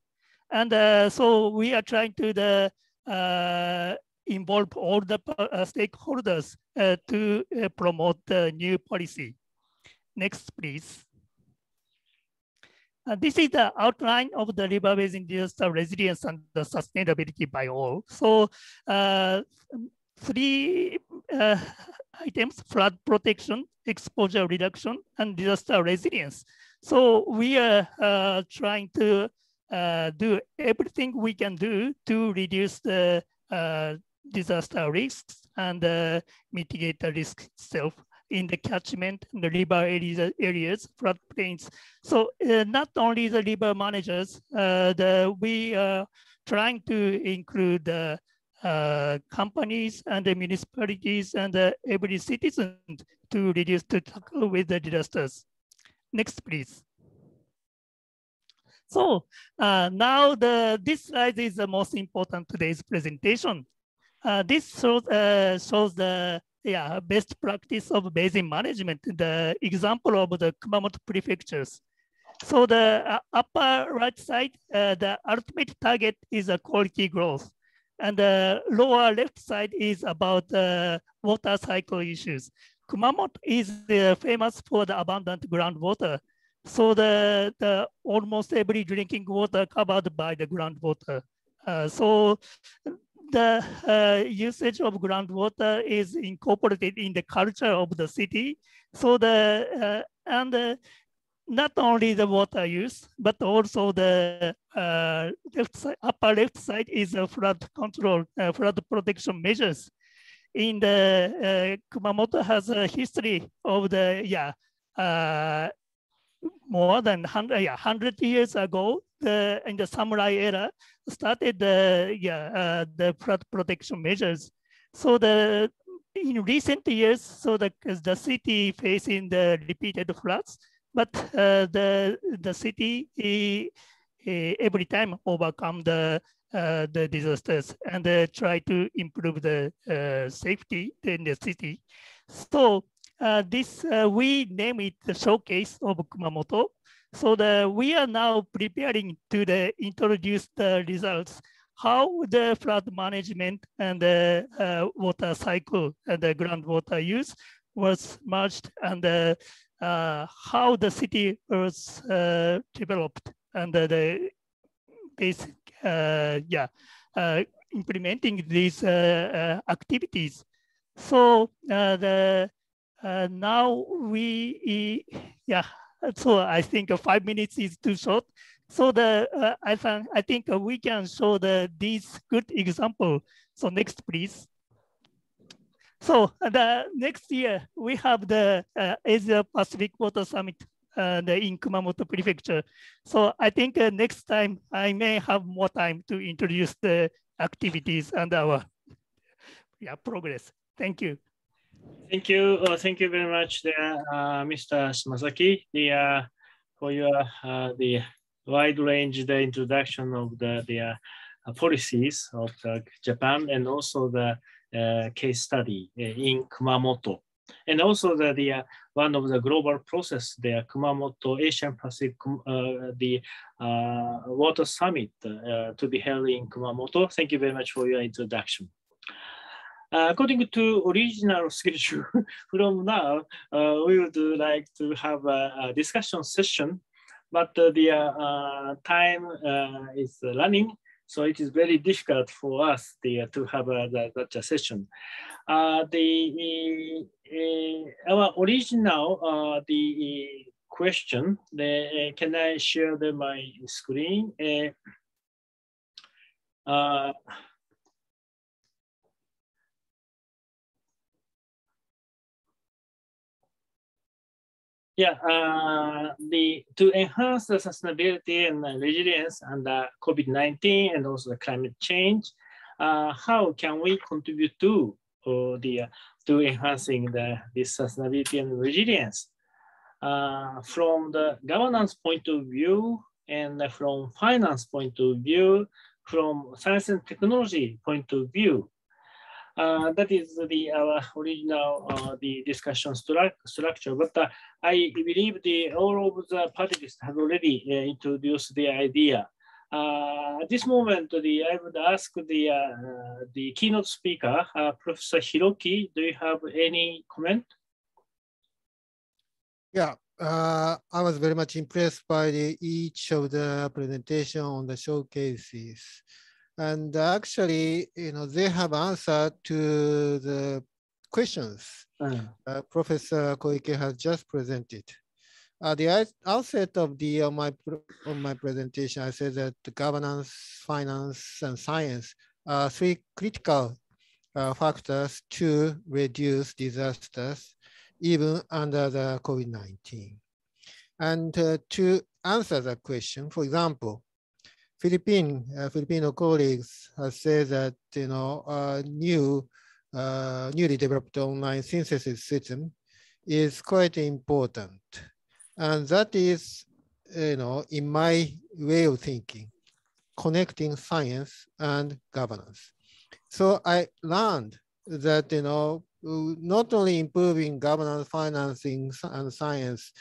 And uh, so we are trying to the, uh, involve all the uh, stakeholders uh, to promote the new policy. Next, please. This is the outline of the river basin disaster resilience and the sustainability by all. So three uh, items, flood protection, exposure reduction, and disaster resilience. So we are uh, trying to uh, do everything we can do to reduce the uh, disaster risks and uh, mitigate the risk itself in the catchment, the river areas, areas floodplains. So uh, not only the river managers, the, we are trying to include the uh, companies and the municipalities and uh, every citizen to reduce to tackle with the disasters. Next, please. So uh, now the this slide is the most important today's presentation. Uh, this shows, uh, shows the yeah best practice of basin management, the example of the Kumamoto prefectures. So the uh, upper right side, the ultimate target is a quality growth. And the lower left side is about the water cycle issues. Kumamoto is uh, famous for the abundant groundwater. So the, the almost every drinking water covered by the groundwater. Uh, so the uh, usage of groundwater is incorporated in the culture of the city. So the uh, and uh, not only the water use, but also the uh, left side, upper left side is a flood control, uh, flood protection measures. In the uh, Kumamoto has a history of the yeah more than 100, yeah, 100 years ago, the, in the samurai era, started the yeah uh, the flood protection measures. So the in recent years, so the the city facing the repeated floods, but uh, the the city every time overcome the uh, the disasters and uh, try to improve the safety in the city. So this we name it the showcase of Kumamoto. So the, we are now preparing to the, introduce the results how the flood management and the uh, water cycle and the groundwater use was merged and uh, uh, how the city was uh, developed and the basic, uh, yeah, implementing these activities. So the now we, yeah, so I think five minutes is too short. So the uh, I, think, I think we can show the these good example. So next, please. So the next year, we have the uh, Asia Pacific Water Summit uh, in Kumamoto Prefecture. So I think uh, next time I may have more time to introduce the activities and our yeah, progress. Thank you. Thank you. Uh, thank you very much, there, uh, Mr. Shimazaki, the, uh, for your uh, the wide range the introduction of the, the uh, policies of Japan and also the uh, case study uh, in Kumamoto. And also the, the uh, one of the global process the Kumamoto Asian Pacific, the Water Summit to be held in Kumamoto. Thank you very much for your introduction. Uh, according to original schedule <laughs> from now, uh, we would like to have a, a discussion session, but uh, the time is running. So it is very difficult for us the, to have the, such a session. Uh, the uh, our original uh, the question. The, can I share the, my screen? Uh, Yeah, uh, the to enhance the sustainability and resilience under COVID-19 and also the climate change, uh, how can we contribute to uh, the to enhancing the this sustainability and resilience uh, from the governance point of view and from finance point of view, from science and technology point of view. Uh, that is the our original uh, the discussion stru structure. But uh, I believe the all of the parties have already uh, introduced the idea. Uh, at this moment, the I would ask the uh, the keynote speaker, Professor Hiroki. Do you have any comment? Yeah, I was very much impressed by the, each of the presentation on the showcases. And actually, you know, they have answered to the questions uh, uh, Professor Koike has just presented. At the outset of the uh, my of my presentation, I said that the governance, finance, and science are three critical uh, factors to reduce disasters, even under the COVID-19. And uh, to answer that question, for example, Philippine uh, Filipino colleagues have said that you know a new uh, newly developed online synthesis system is quite important, and that is you know in my way of thinking, connecting science and governance. So I learned that you know not only improving governance, financing, and science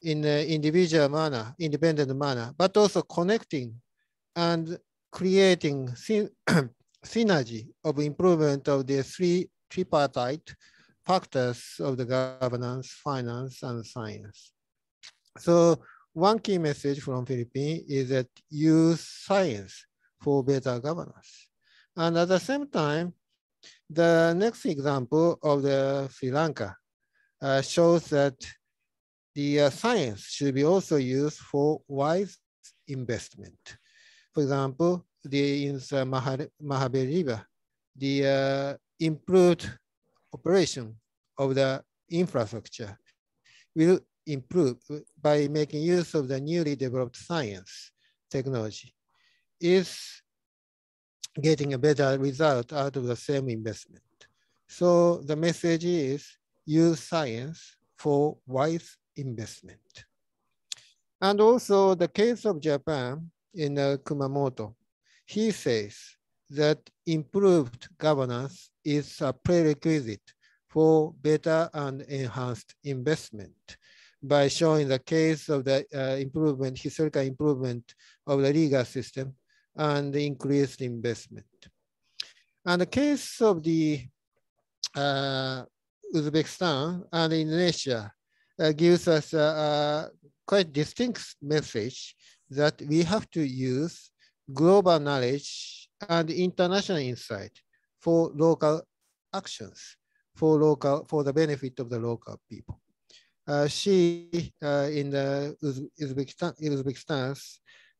in an individual manner, independent manner, but also connecting and creating <clears throat> synergy of improvement of the three tripartite factors of the governance, finance, and science. So one key message from Philippines is that use science for better governance. And at the same time, the next example of the Sri Lanka uh, shows that the uh, science should be also used for wise investment. For example, the, in the Mahaweli River, the uh, improved operation of the infrastructure will improve by making use of the newly developed science technology is getting a better result out of the same investment. So the message is use science for wise investment. And also the case of Japan, in uh, Kumamoto. He says that improved governance is a prerequisite for better and enhanced investment by showing the case of the uh, improvement, historical improvement of the legal system and increased investment. And the case of the uh, Uzbekistan and Indonesia uh, gives us a, a, quite distinct message that we have to use global knowledge and international insight for local actions, for local for the benefit of the local people. Uh, she uh, in the Uzbekistan, Uzbekistan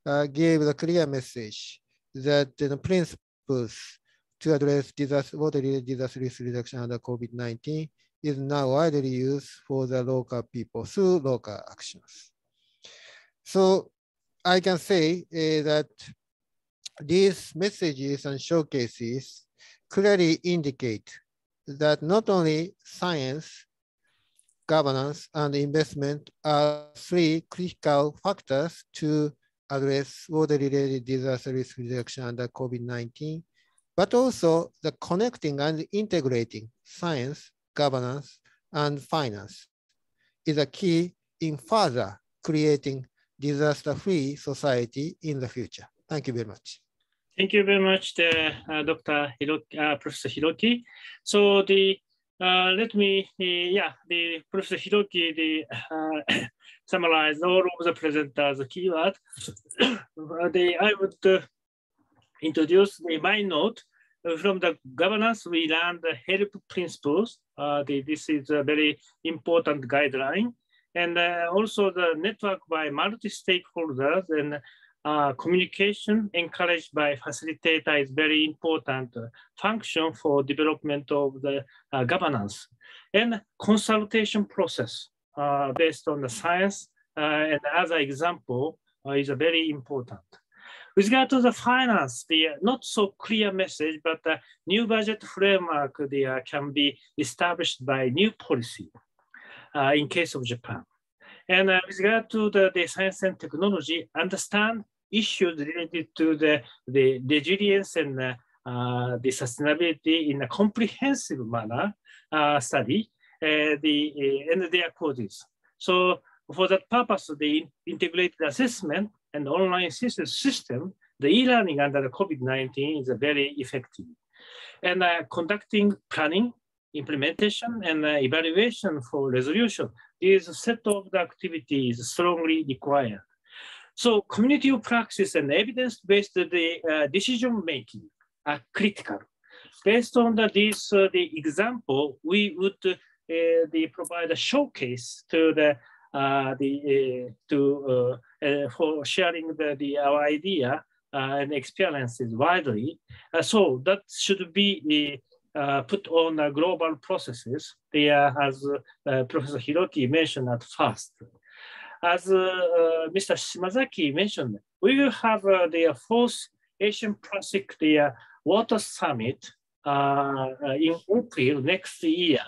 uh, gave the clear message that the principles to address disaster, water-related disaster risk reduction under COVID-19 is now widely used for the local people through local actions. So I can say uh, that these messages and showcases clearly indicate that not only science, governance, and investment are three critical factors to address water-related disaster risk reduction under COVID-19, but also the connecting and integrating science, governance, and finance is a key in further creating disaster-free society in the future. Thank you very much. Thank you very much, the, uh, Dr. Hiroki, uh, Professor Hiroki. So the uh, let me, yeah, the Professor Hiroki, the uh, <coughs> summarize all of the presenters' keyword. <coughs> the, I would introduce the MyNote. From the governance, we learned the HELP principles. The, this is a very important guideline. And also the network by multi-stakeholders and uh, communication encouraged by facilitator is very important uh, function for development of the uh, governance and consultation process uh, based on the science uh, and other example uh, is very important. With regard to the finance, the not so clear message, but the new budget framework there can be established by new policy in case of Japan. And with regard to the, the science and technology, understand issues related to the, the resilience and uh, the sustainability in a comprehensive manner uh, study uh, the, uh, and their causes. So for that purpose, the integrated assessment and online system, the e-learning under the COVID-19 is very effective. And uh, conducting planning, implementation, and uh, evaluation for resolution, is a set of the activities strongly required. So community practice and evidence-based uh, decision making are critical. Based on the, this uh, the example, we would uh, the provide a showcase to the uh, the uh, to uh, for sharing the, the our idea and experiences widely. so that should be uh, put on uh, global processes, there, as uh, Professor Hiroki mentioned at first as uh, uh, Mr. Shimazaki mentioned, we will have uh, the fourth Asian Pacific the Water Summit in April next year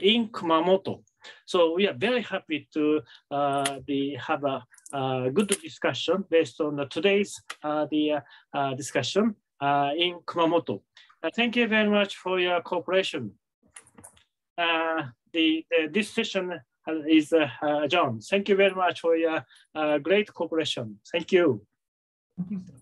in Kumamoto. So we are very happy to the, have a uh, good discussion based on today's uh, the uh, discussion in Kumamoto. Thank you very much for your cooperation. the, the, this session is uh, John. Thank you very much for your uh, great cooperation. Thank you. Thank you.